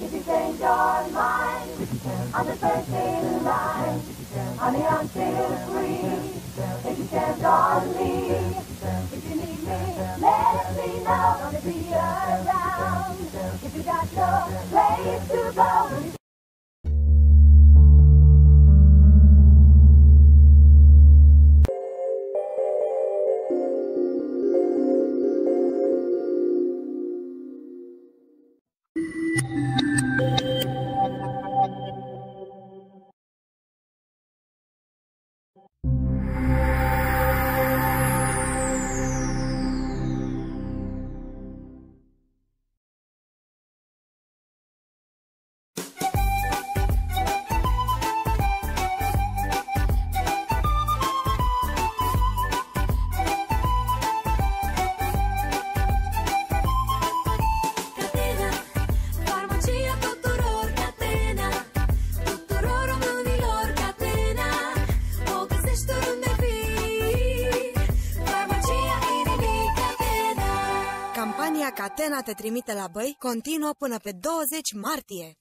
If you change your mind, I'm the first in line. Honey, I'm still free. If you can't on me, if you need me, let me know. Gonna be around. If you got no place to go. Campania Catena te trimite la băi continuă până pe 20 martie.